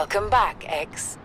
Welcome back, X.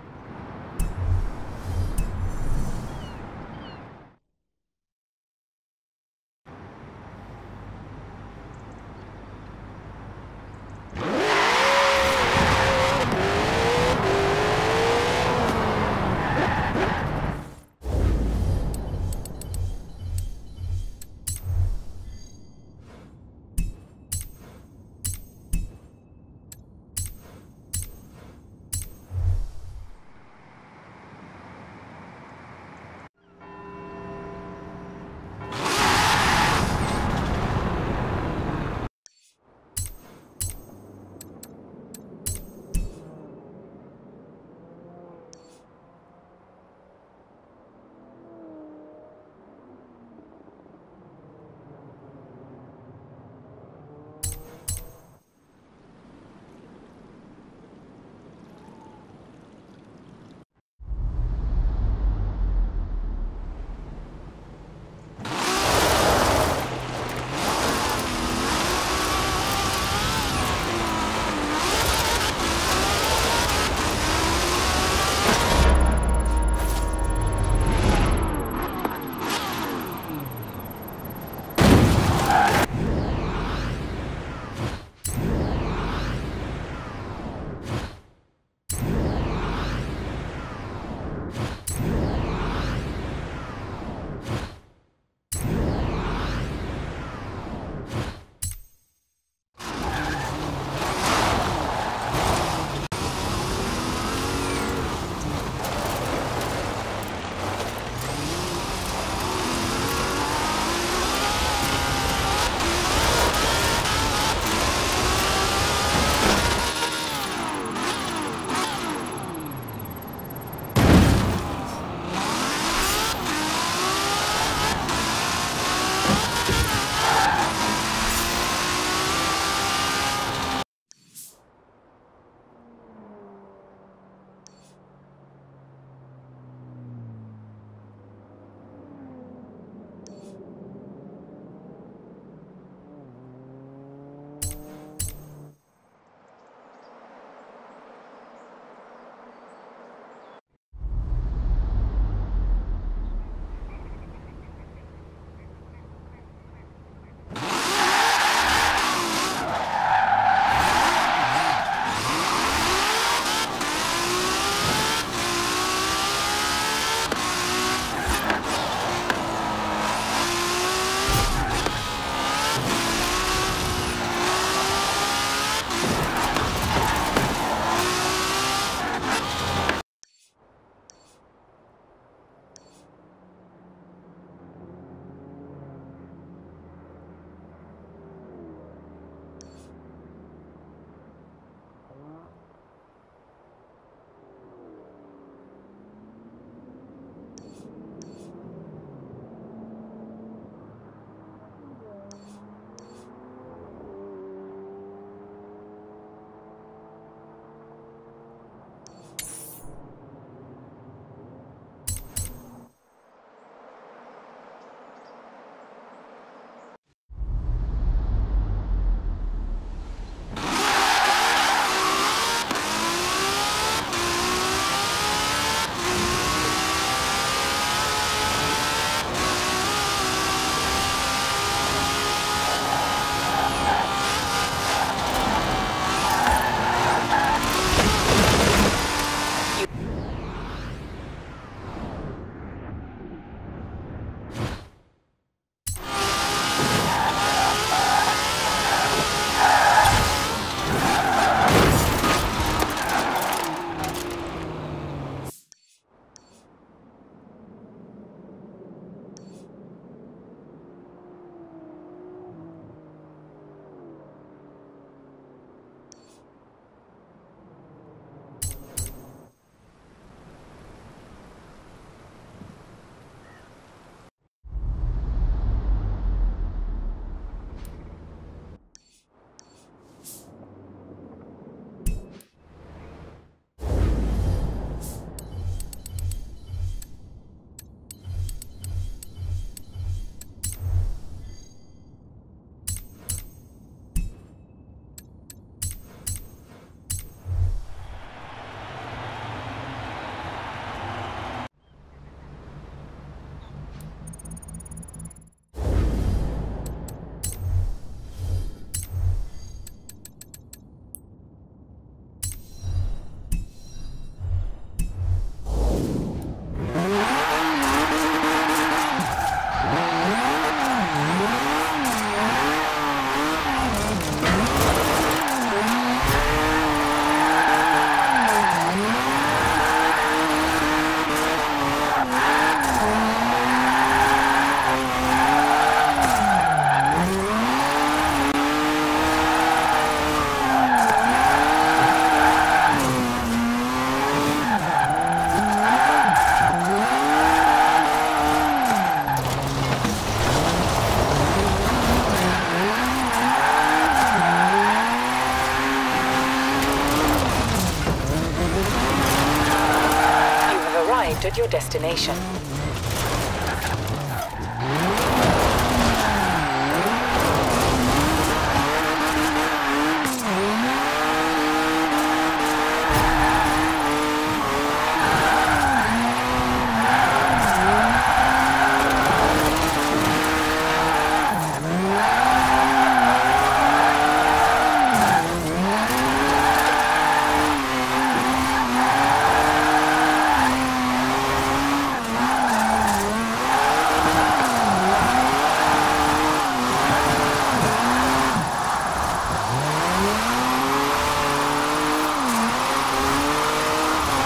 your destination.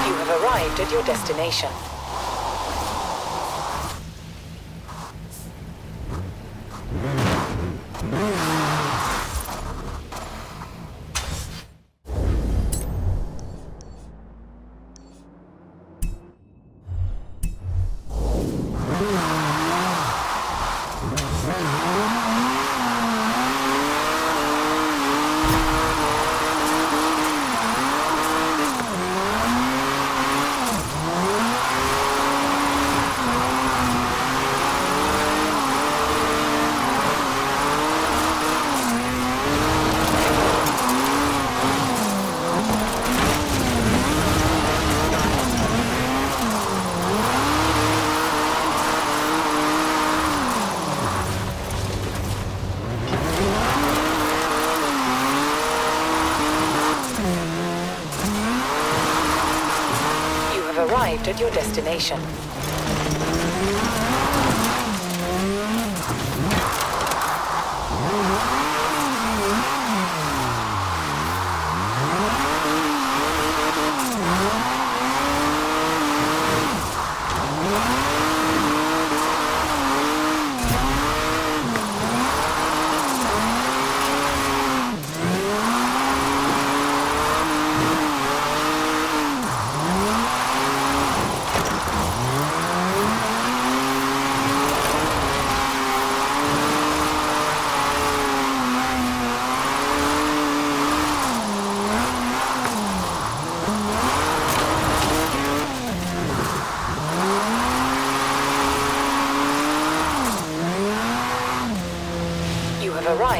You have arrived at your destination. Your destination. You have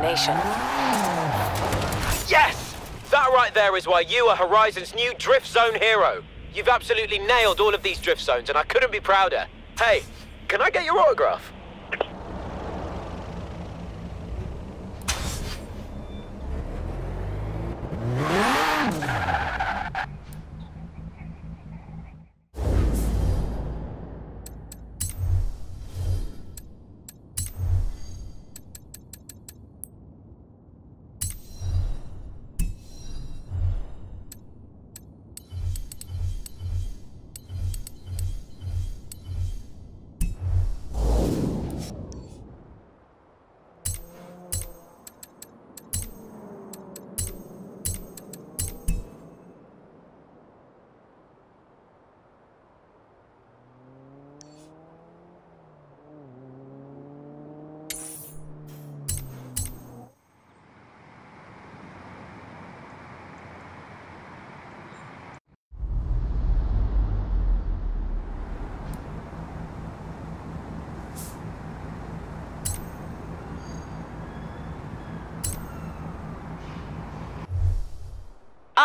destination. Yes! That right there is why you are Horizon's new Drift Zone hero. You've absolutely nailed all of these drift zones, and I couldn't be prouder. Hey, can I get your autograph?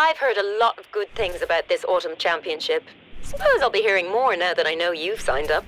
I've heard a lot of good things about this autumn championship. Suppose I'll be hearing more now that I know you've signed up.